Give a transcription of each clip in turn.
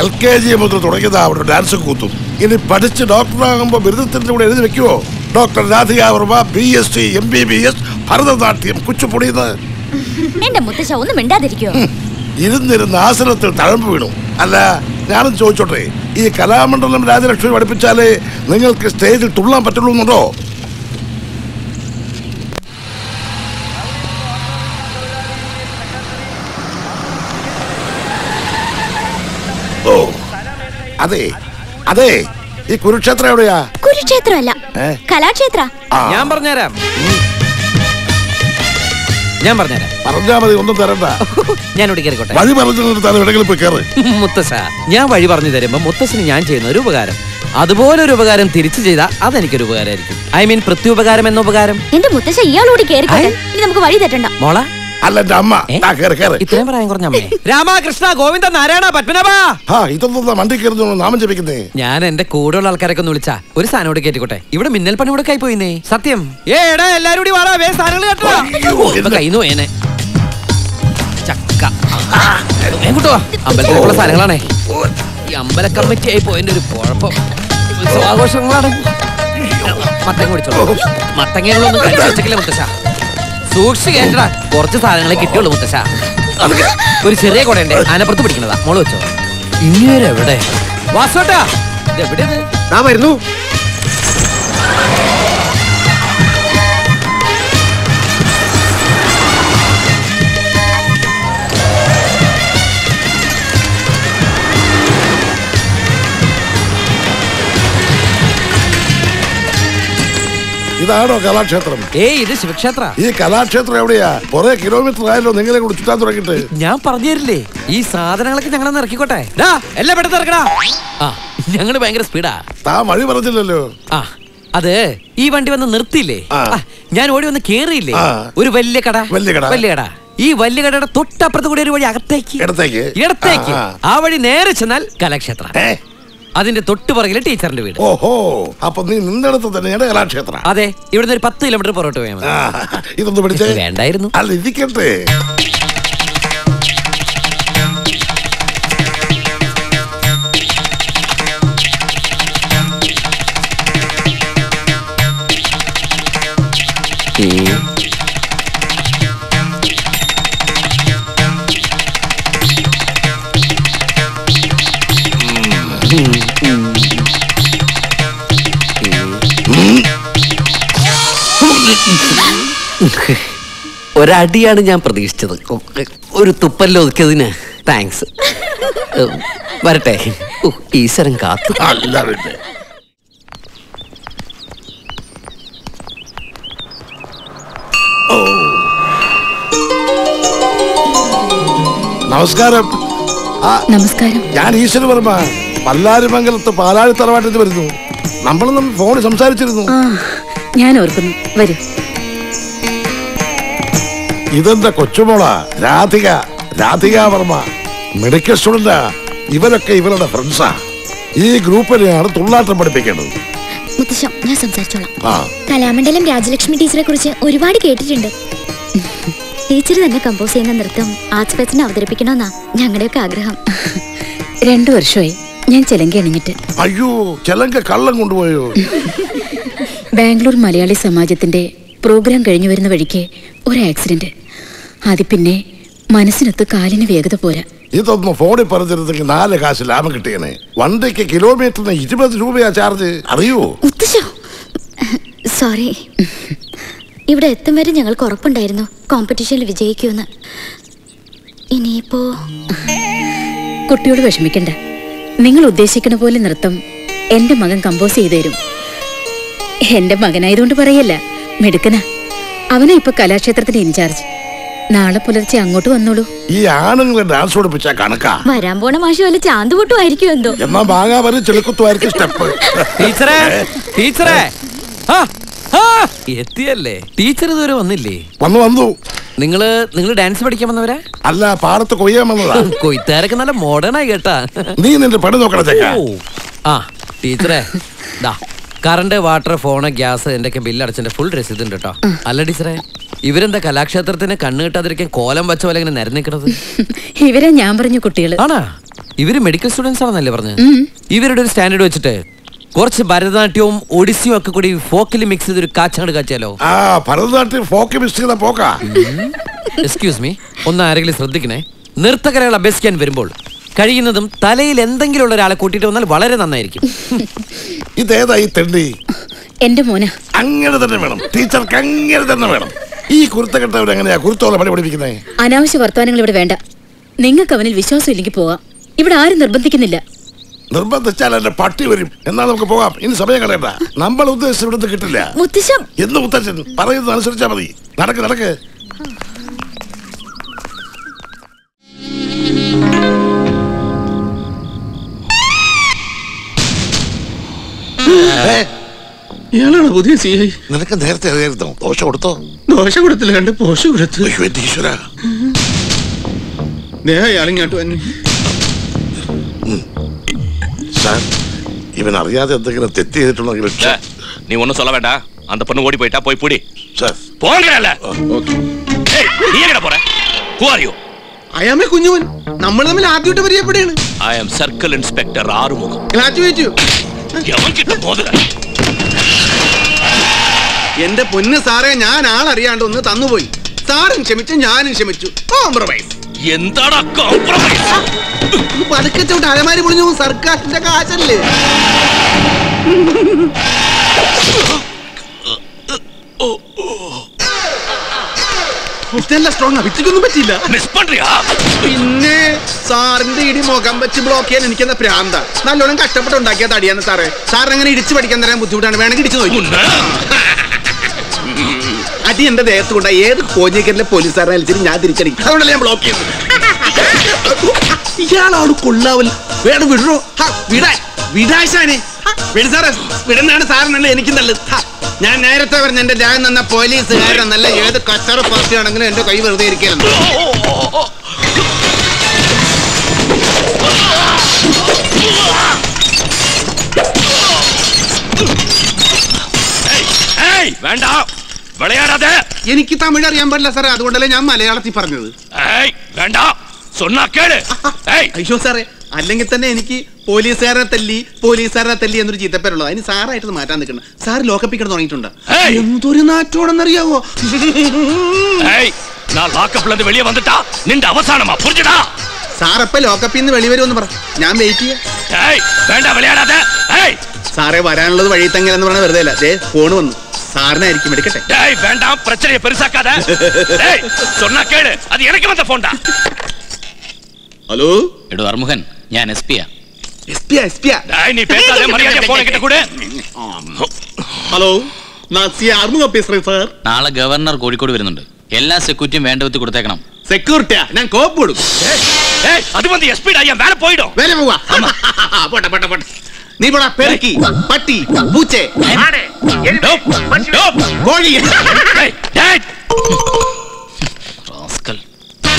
L K G മുതൽ തുടങ്ങിയതാ അവരുടെ ഡാൻസ് കൂത്തും. ഇനി പഠിച്ച് ഡോക്ടറാകുമ്പോൾ ബിരുദത്തിന്റെ കൂടെ എഴുതി വെക്കുമോ doctor Radhika Varma B S C M B B S Bharatanatyam Kuchipudi എന്റെ മുത്തശ്ശ ഒന്നും മിണ്ടാതിരിക്കോ ഇരുന്നിരുന്ന് ആസനത്തിൽ തഴമ്പ് വീണു. അല്ല ഞാനും ചോദിച്ചോട്ടെ ഈ കലാമണ്ഡലം രാജലക്ഷ്മി പഠിപ്പിച്ചാലേ നിങ്ങൾക്ക് സ്റ്റേജിൽ തുള്ളാൻ പറ്റുള്ളൂ എന്നുണ്ടോ അതെ അതെ ഈ കുരുക്ഷേത്രം എവിടെയാ? കുരുക്ഷേത്രമല്ല? കലാക്ഷേത്ര. ഞാൻ പറഞ്ഞുതരാം. ഞാൻ പറഞ്ഞുതരാം. പറഞ്ഞാ മതി ഒന്നും തരണ്ട. ഞാൻ ഇവിടെ കയറിക്കോട്ടെ. വഴി പറഞ്ഞു മുത്തശ്ശ ഞാൻ വഴി പറഞ്ഞു തരുമ്പോ മുത്തശ്ശന് ഞാൻ ചെയ്യുന്ന ഒരു ഉപകാരം. അതുപോലെ ഒരു ഉപകാരം തിരിച്ചു ചെയ്താൽ അതെനിക്കൊരു ഉപകാരമായിരിക്കും. ഐ മീൻ പ്രത്യുപകാരം എന്ന ഉപകാരം. എന്റെ മുത്തശ്ശ ഇയാളോട് കേറിക്കോട്ടെ ഇനി നമുക്ക് വഴി തെറ്റണ്ട. മോള അല്ല എന്റെ അമ്മ. ഇത്രയും പ്രായം കുറഞ്ഞ അമ്മേ. രാമകൃഷ്ണ ഗോവിന്ദ നാരായണ പത്മനാഭ ആ ഇതൊന്നും മണ്ടി കയറുന്നു നാമം ജപിക്കുന്നേ. ഞാൻ എന്റെ കൂടെയുള്ള ആൾക്കാരൊക്കെ ഒന്ന് വിളിച്ചാ. ഒരു സാധനം കൂടെ കേട്ടിക്കോട്ടെ ഇവിടെ മിന്നൽ പണി കൂടെ ആയി പോയിന്നേ. സത്യം. ഏ എടാ എല്ലാരും കൂടി വാടാ. വേ സാധനങ്ങൾ കേട്ടോ. ഇപ്പൊ കയ്യിൽ പോയേനെ. ചക്ക. കൊണ്ടുവാ. അമ്പലത്തിലുള്ള സാധനങ്ങളാണേ. ഈ അമ്പല കമ്മിറ്റി ആയി പോയതിന്റെ ഒരു കുഴപ്പം. ഉത്സവാഘോഷങ്ങളാണ്. മത്തങ്ങ കുടിച്ചോളൂ. മത്തങ്ങകളൊന്നും ഒന്നും വെച്ചേക്കില്ല മുത്തശ്ശ സൂക്ഷിച്ച് കേട്ടടാ. കുറച്ച് സാധനങ്ങളെ കിട്ടിയുള്ളൂ മുത്തശ്ശ. ഒരു ചെറിയ കുടയുണ്ട്. ആനപ്പുറത്ത് പിടിക്കുന്നതാ മോൾ വെച്ചോ. ഇങ്ങേരെവിടെ? വാസോട്ടാ. ഇത്? എവിടെയാണ് ഞാൻ വരുന്നു. ഇതാണോ കലാക്ഷേത്രം? ഏയ് ഇത് ശിവക്ഷേത്ര. ഈ കലാക്ഷേത്രം എവിടെയാ? കുറെ കിലോമീറ്റർ ആയല്ലോ നിങ്ങളെ കൂടെ ചുറ്റാൻ തുടങ്ങിട്ട് ഞാൻ പറഞ്ഞു തരില്ലേ ഈ സാധനങ്ങളൊക്കെ ഞങ്ങളൊന്ന് ഇറക്കിക്കോട്ടെ. ഡാ, എല്ലാം പെട്ടെന്ന് ഇറക്കടാ. ആ ഞങ്ങൾ ഭയങ്കര സ്പീഡാ. താ വഴി പറഞ്ഞില്ലല്ലോ. ആ അത് ഈ വണ്ടി വന്ന് നിർത്തിയില്ലേ? ഞാൻ ഓടി വന്ന് കേറിയില്ലേ? ഒരു വലിയ കട. വലിയ കട. വലിയ കട. ഈ വലിയ കടയുടെ തൊട്ടപ്പുറത്ത് കൂടി ഒരു വഴി അകത്തേക്ക്. ഇടത്തേക്ക്. ഇടത്തേക്ക്. ആ, വഴി നേരെ ചെന്നാൽ കലാക്ഷേത്ര? അതിന്റെ തൊട്ട് പുറകിലെ ടീച്ചറിന്റെ വീട്. ഓഹോ അപ്പൊ നീ നിന്നിടത്ത് തന്നെയാണ് കലാക്ഷേത്രം. അതെ ഇവിടുന്ന് ഒരു പത്ത് കിലോമീറ്റർ പുറകോട്ട് പോയാൽ ഇതൊന്ന് പിടിച്ചേ. വേണ്ടായിരുന്നു. അല്ല ഇരിക്കട്ടെ ഒരടിയാണ് ഞാൻ പ്രതീക്ഷിച്ചത്. ഒരു തുപ്പല്ല ഒതുക്കിയതിന് താങ്ക്സ് വരട്ടെ. ഈശ്വരൻ കാത്തു. അല്ല. നമസ്കാരം. ആ നമസ്കാരം. ഞാൻ ഈശ്വര വർമ്മ. പല്ലാരിമംഗലത്ത് പാലാഴി തറവാട്ടിൽ വരുന്നു. നമ്മളൊന്നും ഫോണിൽ സംസാരിച്ചിരുന്നു. ഞാൻ ഓർക്കുന്നു. വരൂ. ഇതെന്താ കൊച്ചുമോള? രാധിക രാധിക വർമ്മ. മെഡിക്കൽ സ്റ്റുഡന്റാ ഇവരൊക്കെ ഇവരുടെ ഫ്രണ്ട്സാ. ഈ ഗ്രൂപ്പിനെയാണ് തുള്ളാട്ടം പഠിപ്പിക്കേണ്ടത്. മുത്തശ്ശ ഞാൻ സംസാരിച്ചോളാം. ആ. കലാമണ്ഡലം രാജലക്ഷ്മി ടീച്ചറെ കുറിച്ച് ഒരുപാട് കേട്ടിട്ടുണ്ട്. ടീച്ചർ തന്നെ കമ്പോസ് ചെയ്യുന്ന നൃത്തം ആർട്സ് ഫെസ്റ്റിന് അവതരിപ്പിക്കണമെന്നാ ഞങ്ങളുടെയൊക്കെ ആഗ്രഹം. രണ്ടു വർഷമായി ഞാൻ ചെലങ്ക അണിഞ്ഞിട്ട്. അയ്യോ ചെലങ്ക കള്ളം കൊണ്ടുപോയോ? ബാംഗ്ലൂർ മലയാളി സമാജത്തിന്റെ പ്രോഗ്രാം കഴിഞ്ഞു വരുന്ന വഴിക്ക് ഒരു ആക്സിഡന്റ് അത് പിന്നെ മനസ്സിനൊത്ത് കാലിന് വേഗത പോരാ. ഇതൊന്നും ഫോണിൽ പറഞ്ഞിരുന്നെങ്കിൽ നാല് കാശ് ലാഭം കിട്ടിയനെ. വണ്ടിക്ക് കിലോമീറ്ററിന് ഇരുപത് രൂപയാ ചാർജ് അറിയോ സോറി ഇവിടെ എത്തും വരെ ഞങ്ങൾക്ക് ഉറപ്പുണ്ടായിരുന്നു. കോമ്പറ്റീഷനിൽ വിജയിക്കുമെന്ന്. ഇനിയിപ്പോ കുട്ടിയോട് വിഷമിക്കണ്ട. നിങ്ങൾ ഉദ്ദേശിക്കുന്ന പോലെ നൃത്തം എന്റെ മകൻ കമ്പോസ് ചെയ്തു തരും. എന്റെ മകനായതുകൊണ്ട് പറയല്ല. മെടുക്കന. അവനെ ഇപ്പൊ കലാക്ഷേത്രത്തിന്റെ ഇൻചാർജ് നാളെ പുലർച്ചെ അങ്ങോട്ട് വന്നോളൂ. ഈ ആണുങ്ങളെ ഡാൻസ് പഠിപ്പിച്ച കണക്കാ. വരാൻ പോണ മാഷി വല്ല ചാന്ത് ആയിരിക്കും എന്തോ. എന്നാ മാങ്ങാ വരെ ചെളുക്കുത്തുമായിരിക്കും സ്റ്റെപ്പ് ടീച്ചറേ ടീച്ചറേ. എത്തിയല്ലേ. ടീച്ചർ ഇതുവരെ വന്നില്ലേ? വന്നു വന്നു. നിങ്ങൾ നിങ്ങൾ ഡാൻസ് പഠിക്കാൻ വന്നവരാ? അല്ല പാടത്ത് കൊയ്യാൻ വന്നതാ. കൊയ്ത്താരൊക്കെ നല്ല മോഡേൺ ആയി കേട്ടാ. നീ നിന്റെ പണി നോക്കണ ആ ടീച്ചറേ ദാ കറണ്ട് വാട്ടർ ഫോണ് ഗ്യാസ് എന്റെയൊക്കെ ബില്ല് അടച്ചതിന്റെ ഫുൾ രസീത് ഉണ്ട് കേട്ടോ. അല്ല ടീച്ചറേ ഇവരെന്താ കലാക്ഷേത്രത്തിന് കണ്ണു കിട്ടാതിരിക്കാൻ കോലം വച്ച പോലെ ഇങ്ങനെ നിരന്നിക്കണത് ഇവരെ ഞാൻ പറഞ്ഞ കുട്ടികൾ. ആണാ? ഇവർ മെഡിക്കൽ സ്റ്റുഡൻസ് ആണെന്നല്ലേ പറഞ്ഞു? ഇവരുടെ ഒരു സ്റ്റാൻഡേർഡ് വെച്ചിട്ട് കുറച്ച് ഭരതനാട്യവും ഒഡിസിയും ഒക്കെ കൂടി ഫോക്കിൽ മിക്സ് ചെയ്ത് ഒരു കാച്ചാണ്ട് കാച്ചാലോ ആ ഭരതനാട്യം ഫോക്ക് മിസ് ചെയ്ത പോക്കാ. എക്സ്ക്യൂസ് മീ ഒന്ന് ആരെങ്കിലും ശ്രദ്ധിക്കണേ. നൃത്തകലകൾ അഭ്യസിക്കാൻ വരുമ്പോൾ കഴിയുന്നതും തലയിൽ എന്തെങ്കിലും ഉള്ള ഒരാളെ കൂട്ടിയിട്ട് വന്നാൽ വളരെ നന്നായിരിക്കും. ഇതേതായി തെണ്ടി? എന്റെ മോന. അങ്ങനെ തന്നെ വേണം. ടീച്ചർക്ക് അങ്ങനെ തന്നെ വേണം. ഈ കുരുത്തക്കെട്ടവർ എങ്ങനെയാ? കുരുത്തോളം പണി പഠിപ്പിക്കുന്നേ? അനാവശ്യ വർത്തമാനങ്ങൾ ഇവിടെ വേണ്ട. നിങ്ങൾക്ക് അവനിൽ വിശ്വാസം ഇല്ലെങ്കിൽ പോവാം ഇവിടെ ആരും നിർബന്ധിക്കുന്നില്ല. നിർബന്ധിച്ചാൽ എന്റെ പട്ടി വരും. എന്നാ നമുക്ക് പോകാം. ഇനി സമയം കളയണ്ട. നമ്മൾ ഉദ്ദേശിച്ച ഇവിടുന്ന് കിട്ടില്ല. മുത്തശ്ശം. എന്ന് മുത്തച്ഛൻ പറയുന്നത് അനുസരിച്ചാ മതി. നടക്ക് നടക്ക്. ഇയാളാണ് പുതിയ സി ഐ നിനക്ക് നേരത്തെ അറിയായിരുന്നോ ദോശ കൊടുത്തോ ദോശ കൊടുത്തില്ല കണ്ട് പോഷ കൊടുത്തു അയ്യോ എന്റെ ഈശ്വര നേഹ ഇയാളിങ്ങോട്ട് വന്നു സാർ ഇവൻ അറിയാതെ എന്തെങ്കിലും തെറ്റ് ചെയ്തിട്ടുണ്ടെങ്കിൽ ஏ, நீ ஒன்னும் சொல்ல வேண்டாம் அந்த பொண்ணு ஓடி போயிட்டா போய் புடி സാർ போங்கல ഓക്കെ நீ எங்கட போற who are you അയാമേ കുഞ്ഞുവൻ നമ്മൾ തമ്മിൽ ആദ്യമായിട്ട് പരിചയപ്പെടുകയാണ് i am circle inspector Arumugham graduate എവൻ കിട്ടും മോതുക എന്റെ പൊന്ന് സാറേ ഞാൻ ആളറിയാണ്ട് ഒന്ന് തന്നുപോയി. സാറും ക്ഷമിച്ചു ഞാനും ക്ഷമിച്ചു. കോംപ്രമൈസ് എന്താണ് കോംപ്രമൈസ് പതുക്കച്ചോട്ട് അലമാരി പൊളിഞ്ഞു സർക്കാരിന്റെ കാശല്ലേ? പിന്നെ സാറിന്റെ ഇടി മുഖം വെച്ച് ബ്ലോക്ക് ചെയ്യാൻ എനിക്കെന്താ പ്രാന്ത? നല്ലോണം കഷ്ടപ്പെട്ട് ഉണ്ടാക്കിയ തടിയാണ് സാറേ. സാറിനെ ഇടിച്ചു ഇടിച്ച് പഠിക്കാൻ തരാൻ ബുദ്ധിമുട്ടാണ്. വേണമെങ്കിൽ ഇടിച്ചു നോക്കി. അടി എന്റെ ദേഹത്ത് കൊണ്ട ഏത് കോഞ്ഞിക്കലിലെ പോലീസുകാരനെ അലിച്ചിട്ട് ഞാൻ തിരിച്ചടിക്കും അതുകൊണ്ടല്ലേ ഞാൻ ബ്ലോക്ക് ചെയ്തത്. ഇയാളാണ് കൊള്ളാവൽ. വേണം വിടോ വിടാൻ. വിടാശാനെ വിട് സാറേ. വിടുന്നതാണ് സാറിനല്ല എനിക്ക് നല്ലത്. ഞാൻ നേരത്തെ പറഞ്ഞ എന്റെ നിന്ന പോലീസുകാരൻ നല്ല ഏത് കച്ചറ പാർട്ടിയാണെങ്കിലും എന്റെ കൈ വെറുതെ ഇരിക്കലുണ്ട് ஏய் வேண்டாம் விளையாடாத എനിക്ക് തമിഴ് അറിയാൻ പാടില്ല സാറേ അതുകൊണ്ടല്ലേ ഞാൻ മലയാളത്തിൽ പറഞ്ഞത് ஏய் வேண்டாம் சொன்னா கேளு ஏய் അയ്യോ സാറേ അല്ലെങ്കിൽ തന്നെ എനിക്ക് പോലീസുകാരനെ തല്ലി പോലീസുകാരനെ തല്ലി എന്നൊരു ചീത്തപ്പേരുള്ളത് അതിന് സാറായിട്ട് മാറ്റാൻ നിൽക്കണം സാർ ലോക്കപ്പിക്കണം തുടങ്ങിയിട്ടുണ്ട് ഏയ്! എന്തൊരു നാറ്റോടെന്നറിയാവോ ஏய் நான் லாக்கப்ல இருந்து வெளியே வந்துட்டா நின்று அவசானமா புரிஞ்சுடா സാർ എപ്പ ലോക്കപ്പിൽ നിന്ന് വെളിവരുമെന്ന് പറ ഞാൻ വെയിറ്റ് ചെയ്യാം ஏய் வேண்டாம் விளையாடாத ஏய் സാറേ വരാനുള്ളത് വഴി തങ്ങൽ എന്ന് പറഞ്ഞാൽ വെറുതെ അല്ല ദേ ഫോൺ വന്നു കാരണമായിരിക്കും എടുക്കട്ടെ. ഡേയ് വേണ്ട ആ പ്രശ്നയെ പെരുസാക്കാതെ. ഡേയ് സ്വർണ അത് എനിക്ക് വന്ന ഫോണ്ടാ ഹലോ? എടോ അർമുഖൻ ഞാൻ എസ് പി നാളെ ഗവർണർ കോഴിക്കോട് വരുന്നുണ്ട്. എല്ലാ സെക്യൂരിറ്റിയും വേണ്ട വെത്തി കൊടുത്തേക്കണം. സെക്യൂരിറ്റിയാ ഞാൻ കോപ്പ് കൊടുക്കും. അത് മതി എസ് പി ഞാൻ വേറെ പോയിടോ. വേറെ പോവാ. പോട്ടെ പോട്ടെ പോട്ടെ. നീ ഇവിടെ പെരുക്കി പട്ടി പൂച്ചെ. കോഴി.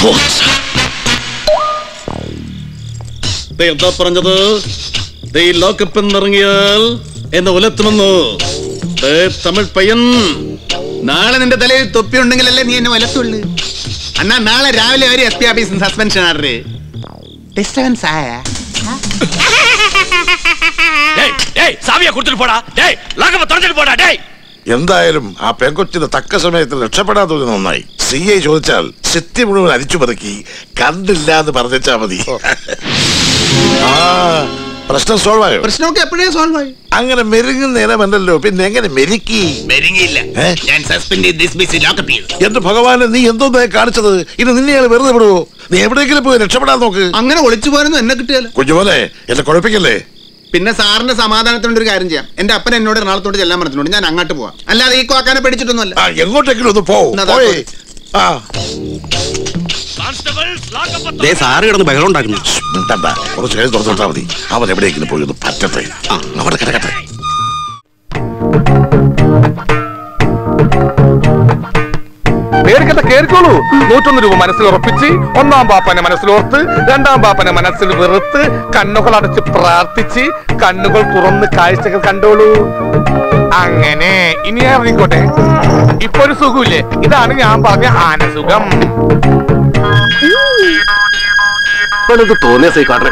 പൂച്ച. ദേ എന്താ പറഞ്ഞത്? ദേ ലോക്കപ്പ് എന്നിറങ്ങിയാൽ എന്നെ ഉലത്തുമെന്ന് ദേ തമിഴ് പയ്യൻ. നാളെ നിന്റെ തലയിൽ തൊപ്പി ഉണ്ടെങ്കിലല്ലേ നീ എന്നെ വലത്തുള്ളു അന്നാ നാളെ രാവിലെ ഒരു എസ് പി ഓഫീസിൽ സസ്പെൻഷൻ ആർഡർ ഡിസ്റ്റർബൻസ് ആയ சாவியை கொடுத்துட்டு போடா டேய் லாகப்ப தொடச்சிட்டு போடா டேய் എന്തായാലും ആ പെങ്കൊച്ചിന് തക്ക സമയത്ത് രക്ഷപ്പെടാത്തത് നന്നായി സി ഐ ചോദിച്ചാൽ ശക്തി മുഴുവൻ അരിച്ചു പതുക്കി കണ്ടില്ല എന്ന് പറഞ്ഞാ മതി ആ പ്രശ്നം സോൾവ് ആയോ പ്രശ്നമൊക്കെ എപ്പോഴേ സോൾവ് ആയി അങ്ങനെ മെരുങ്ങുന്ന ഇനമല്ലല്ലോ പിന്നെ എങ്ങനെ മെരുക്കി മെരുങ്ങിയില്ല ഏ? ഞാൻ സസ്പെൻഡ് ഡിസ്മിസ് ലോക്കപ്പ് ചെയ്തു എന്റെ ഭഗവാനെ നീ എന്തോ കാണിച്ചത് ഇനി നിന്നെ അയാൾ വെറുതെ വിടുവോ നീ എവിടെയെങ്കിലും പോയി രക്ഷപ്പെടാൻ നോക്ക് അങ്ങനെ ഒളിച്ചു പോകാനൊന്നും എന്നെ കിട്ടിയല്ല കുഞ്ഞുമോനെ എന്നെ കുഴപ്പിക്കല്ലേ പിന്നെ സാറിന്റെ സമാധാനത്തിനുണ്ട് ഒരു കാര്യം ചെയ്യാം. എന്റെ അപ്പൻ എന്നോട് എറണാകുളത്തോട്ട് ചെല്ലാൻ പറഞ്ഞിട്ടുണ്ട്. ഞാൻ അങ്ങോട്ട് പോവാം. അല്ലാതെ ഈ കോക്കാനെ പേടിച്ചിട്ടൊന്നുമല്ല. ആ, എങ്ങോട്ടെങ്കിലും ഒന്ന് പോ എന്നാ, ദേ സാറ് കിടന്ന് ബഹളം ഉണ്ടാക്കുന്നു. മിണ്ടണ്ട. കുറച്ച് കഴിഞ്ഞ് തുറന്നു വിട്ടാൽ മതി. അവൻ എവിടെയെങ്കിലും പോയി ഒന്ന് പറ്റട്ടെ. ആ, അവിടെ കിടക്കട്ടെ. പേടിക്കണ്ട കേറിക്കോളൂ. നൂറ്റൊന്ന് രൂപ മനസ്സിൽ ഉറപ്പിച്ച് ഒന്നാം ബാപ്പനെ മനസ്സിലോർത്ത് രണ്ടാം ബാപ്പനെ മനസ്സിൽ വെറുത്ത് കണ്ണുകൾ അടച്ച് പ്രാർത്ഥിച്ച് കണ്ണുകൾ തുറന്ന് കാഴ്ചകൾ കണ്ടോളൂ. അങ്ങനെ ഇനി ഇറങ്ങിക്കോട്ടെ ഇപ്പൊ ഒരു സുഖമില്ലേ? ഇതാണ് ഞാൻ പറഞ്ഞ ആനസുഖം. തോന്നിയ സൈക്കാട്ടെ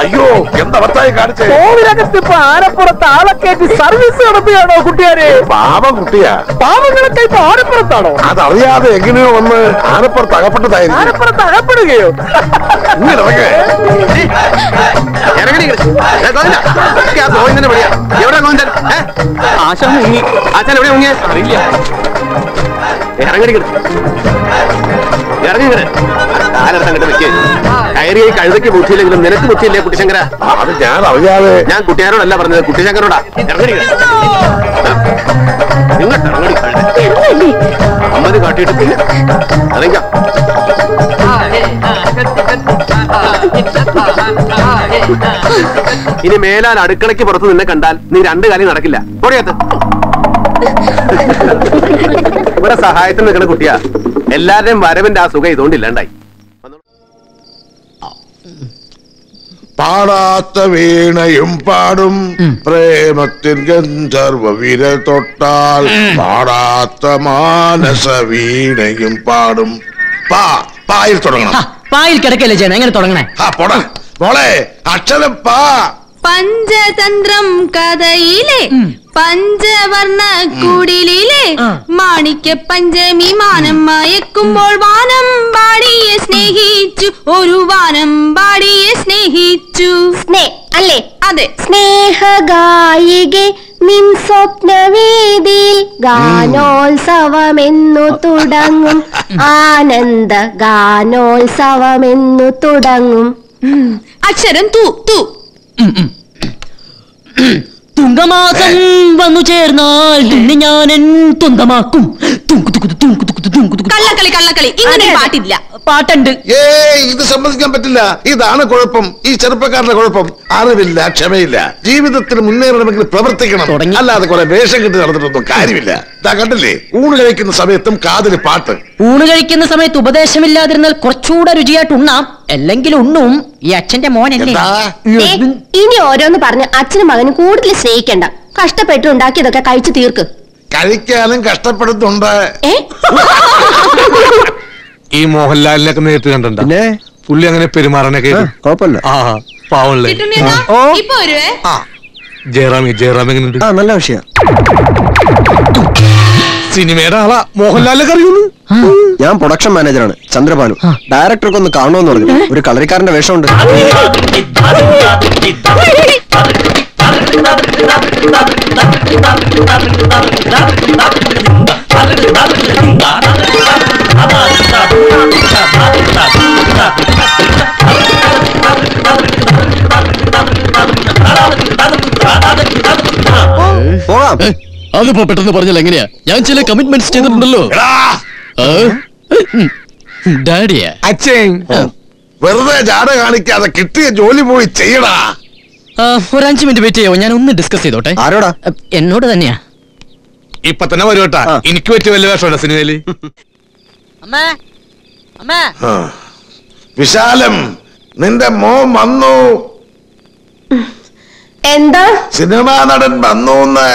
അയ്യോ എന്താ ഭർത്തായി കാണിച്ചേ? കോവിലകത്ത് ഇപ്പൊ ആനപ്പുറത്ത് ആളെ കയറ്റി സർവീസ് നടത്തുകയാണോ കുട്ടിയാരെ? പാപം കുട്ടിയാ. പാപങ്ങളൊക്കെ ഇപ്പൊ ആനപ്പുറത്താണോ? അതറിയാതെ എങ്ങനെയോ വന്ന് ആനപ്പുറത്ത് അകപ്പെട്ടതായിരിക്കും. ആനപ്പുറത്ത് അകപ്പെടുകയോ? ഇങ്ങനെ ഇറങ്ങ്. എവിടെ ഗോവിന്ദൻ? ആശാൻ മുങ്ങി. ആശാൻ എവിടെ മുങ്ങിയ? അറിയില്ല. ഇറങ്ങടി ഇറങ്ങി കാലത്ത് അങ്ങോട്ട് നിൽക്കേ കയറി കഴുതയ്ക്ക് ബുദ്ധിയില്ലെങ്കിലും നിനക്ക് ബുദ്ധിയില്ലേ കുട്ടിശങ്കര? അത് ഞാൻ അറിയാതെ. ഞാൻ കുട്ടിയാരോടല്ല പറഞ്ഞത് കുട്ടിശങ്കരോടാ. ഇറങ്ങടി ഇങ്ങോട്ട് ഇറങ്ങടി കഴുത. അമ്മത് കാട്ടിയിട്ട് പിന്നെ ഇറങ്ങിക്കാം ഇനി മേലാൽ അടുക്കളയ്ക്ക് പുറത്ത് നിന്നെ കണ്ടാൽ നീ രണ്ടു കാര്യം നടക്കില്ല. പൊടിയത്ത് ഇവിടെ സഹായത്തിന് നിൽക്കുന്ന കുട്ടിയാ. എല്ലാവരുടെയും വരവിന്റെ ആ സുഖം ഇതുകൊണ്ടില്ലാണ്ടായി പാടാത്ത വീണയും പാടും. പ്രേമത്തിൽ ഗന്ധർവ വിര തൊട്ടാൽ പാടാത്ത മാനസ വീണയും പാടും. പാ പായിൽ തുടങ്ങണം. പായിൽ കിടക്കല്ലേ ചേന എങ്ങനെ തുടങ്ങണേ? ആ പോട. മോളെ അക്ഷരം പാ. പഞ്ചതന്ത്രം കഥയിലെ പഞ്ചവർണ കുടിലിലെ മാണിക്യ പഞ്ചമി മാനം മയക്കുമ്പോൾ വാനം പാടിയെ സ്നേഹിച്ചു ഒരു വാനം പാടിയെ സ്നേഹിച്ചു. സ്നേ അല്ലേ? അതെ. സ്നേഹഗായികെ നിൻ സ്വപ്നവേദിയിൽ ഗാനോത്സവമെന്നു തുടങ്ങും. ആനന്ദ ഗാനോത്സവമെന്നു തുടങ്ങും. അക്ഷരം തൂ തു. തുങ്കമാസം വന്നു ചേർന്നാൽ പിന്നെ ഞാൻ തുങ്കമാക്കും തുങ്കു തുക്കു തുങ്കു തുക്കു തുങ്കു തുക്കു. കള്ളക്കളി കള്ളക്കളി. ഇങ്ങനെ ഒരു പാട്ടില്ല. പാട്ടുണ്ട്. ഏയ് ഇത് സമ്മതിക്കാൻ പറ്റില്ല. ഇതാണ് കുഴപ്പം. ഈ ചെറുപ്പക്കാരുടെ കുഴപ്പം. അറിവില്ല ക്ഷമയില്ല. ജീവിതത്തിൽ മുന്നേറണമെങ്കിൽ പ്രവർത്തിക്കണം. അല്ലാതെ കുറെ വേഷം കെട്ടി നടന്നിട്ടൊന്നും കാര്യമില്ല. ഇതാ കണ്ടില്ലേ? ഊണ് കഴിക്കുന്ന സമയത്തും കാതിൽ പാട്ട്. ഊണ് കഴിക്കുന്ന സമയത്ത് ഉപദേശമില്ലാതിരുന്നാൽ കുറച്ചുകൂടെ രുചിയായിട്ട് ഉണ്ണാം. അല്ലെങ്കിൽ ഉണ്ണും. ഈ അച്ഛന്റെ മോനല്ലേ എന്താ? ഇനി ഓരോന്ന് പറഞ്ഞ് അച്ഛനും മകനും കൂടുതൽ സ്നേഹിക്കണ്ട. കഷ്ടപ്പെട്ട് ഉണ്ടാക്കിയതൊക്കെ കഴിച്ചു തീർക്ക്. കഴിക്കാനും കഷ്ടപ്പെടുന്നുണ്ട്. ഈ മോഹൻലാലിനൊക്കെ നേരിട്ട് കണ്ടിട്ടുണ്ട്? പിന്നെ? പുള്ളി അങ്ങനെ പെരുമാറാനൊക്കെ കുഴപ്പമില്ല. ആ പാവല്ലേ ആ. ജയറാമി ജയറാം എങ്ങനെയുണ്ട്? ആ നല്ല വിഷയം. സിനിമയുടെ ആളാ. മോഹൻലാലിനെ അറിയുന്നു ഞാൻ പ്രൊഡക്ഷൻ മാനേജറാണ് ചന്ദ്രഭാനു. ഡയറക്ടർക്ക് ഒന്ന് കാണണമെന്ന് പറഞ്ഞു. ഒരു കളരിക്കാരന്റെ വേഷമുണ്ട്. അതിപ്പോ പെട്ടെന്ന് പറഞ്ഞാൽ എങ്ങനെയാ? ഞാൻ ചില കമ്മിറ്റ്മെന്റ്സ് ചെയ്തിട്ടുണ്ടല്ലോ. ഡാഡിയാ. അച്ഛൻ വെറുതെ ജാട കാണിക്കാതെ കിട്ടിയ ജോലി പോയി ചെയ്യടാ. ഒരു അഞ്ചു മിനിറ്റ് വെയിറ്റ് ചെയ്യോ? ഞാൻ ഒന്ന് ഡിസ്കസ് ചെയ്തോട്ടെ. ആരോടാ? എന്നോട് തന്നെയാ. ഇപ്പൊ തന്നെ വരുവട്ടാ എനിക്ക് പറ്റിയ വലിയ വേഷമുണ്ടോ സിനിമയിൽ? അമ്മേ അമ്മേ. വിശാലം നിന്റെ മോൻ വന്നു. എന്താ? സിനിമാ നടൻ വന്നൂന്ന്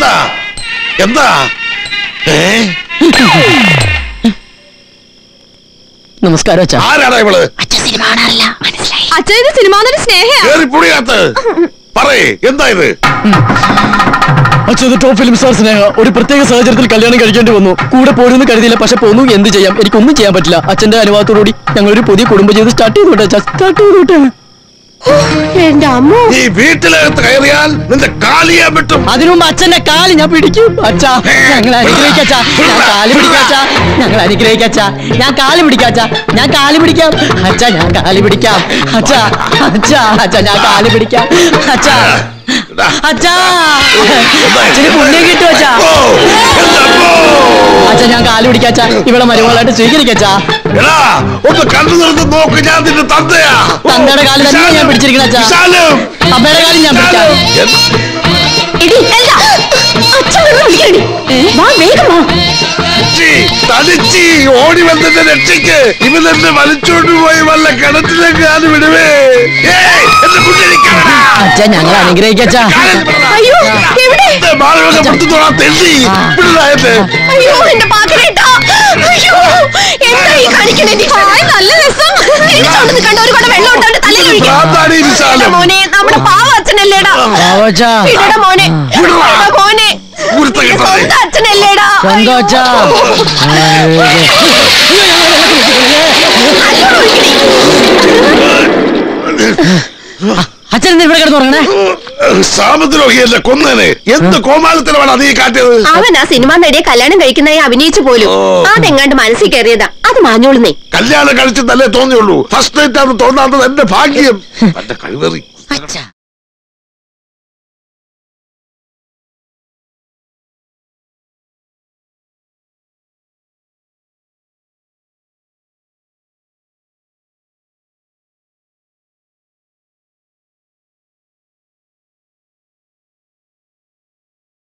എന്താ? എന്താ? ഏ? നമസ്കാരം അച്ഛാ. ആരാടാ ഇവൾ? അച്ഛൻ ഇത് സിനിമാ നടൻ സ്നേഹയാ. കേറി പുടിയകത്ത് പറയേ എന്താ ഇത്? അച്ഛൻ ഇത് ടോപ്പ് ഫിലിം സ്റ്റാർ സ്നേഹ. ഒരു പ്രത്യേക സാഹചര്യത്തിൽ കല്യാണം കഴിക്കേണ്ടി വന്നു. കൂടെ പോരുന്ന് കരുതിയില്ല. പക്ഷെ പോന്നു എന്ത് ചെയ്യാം? എനിക്കൊന്നും ചെയ്യാൻ പറ്റില്ല. അച്ഛന്റെ അനുവാദത്തോടുകൂടി ഞങ്ങളൊരു ഒരു പുതിയ കുടുംബ ജീവിതം സ്റ്റാർട്ട് ചെയ്തോട്ടെ സ്റ്റാർട്ട് ചെയ്തോട്ടെ എന്റെ അമ്മ. നീ വീട്ടിനകത്ത് കയറിയാൽ നിന്റെ കാലിയാൻ പറ്റും അതിനു അച്ഛന്റെ കാൽ ഞാൻ പിടിക്കും. അച്ഛാ ഞങ്ങൾ അനുഗ്രഹിക്കച്ചാ ഞാൻ കാൽ പിടിക്കാച്ചാ ഞങ്ങൾ അനുഗ്രഹിക്കച്ചാ ഞാൻ കാൽ പിടിക്കാച്ചാ ഞാൻ കാൽ പിടിക്കാം. അച്ഛാ ഞാൻ കാൽ പിടിക്കാം. അച്ഛാ അച്ഛാ അച്ഛാ ഞാൻ കാൽ പിടിക്കാം. അച്ഛാ. അച്ഛാ. അച്ഛന് പുണ്യം കിട്ടും അച്ഛാ. അച്ഛാ ഞാൻ കാൽ പിടിക്കാച്ചാ ഇവിടെ മരുമകളായിട്ട് സ്വീകരിക്കച്ചാ എടാ ഒന്ന് കണ്ണു നിർത്ത് നോക്ക് ഞാൻ നിന്റെ തന്തയാ. തന്തയുടെ കാൽ തന്നെ ഞാൻ പിടിച്ചിരിക്കണ അച്ഛാ. അമ്മയുടെ കാൽ ഞാൻ പിടിക്കാം. അച്ഛൻ വെറുതെ വിളിക്കണടി വാ വേഗം വാ. തടിച്ചി, ഓടി വന്നതിന്റെ രക്ഷയ്ക്ക് ഇവൻ എന്നെ വലിച്ചോണ്ട് പോയി വല്ല കിണറ്റിലേക്ക് ഞാൻ വിടുവേ. അച്ഛാ ഞങ്ങൾ അനുഗ്രഹിക്കച്ചാ അയ്യോ എവിടെ? എന്റെ ബാലവക പുറത്തുനിന്നോളാ തെണ്ടി. പിള്ളേരായത് അയ്യോ എന്റെ പാത്രേട്ടാ നല്ല രസം. എനിക്കവിടുന്ന് കണ്ട ഒരു കുടം വെള്ളം ഉണ്ടാണ്ട് തലയിൽ ഒഴിക്കാം. മോനെ നമ്മുടെ പാവ അച്ഛനല്ലേടാ മോനെ. മോനെ. സ്വന്തം അച്ഛനല്ലേടാ അച്ഛാ. അച്ഛൻ എന്താ ഇവിടെ കിടന്ന് ഉറങ്ങണേ? സാമദ്രോഹിയല്ല കൊന്നേനെ? എന്ത് കോമാളിത്തരമാണ് നീ കാട്ടിയത്? അവൻ ആ സിനിമ നടിയെ കല്യാണം കഴിക്കുന്നതായി അഭിനയിച്ചു പോലും. അതെങ്ങാണ്ട് മനസ്സിൽ കയറിയതാ. അത് മാഞ്ഞോളുന്നേ. കല്യാണം കഴിച്ചതല്ലേ തോന്നിയുള്ളൂ. ഫസ്റ്റ് നൈറ്റ് ആണ് തോന്നാത്തത് എന്റെ ഭാഗ്യം. എന്റെ കഴിവറി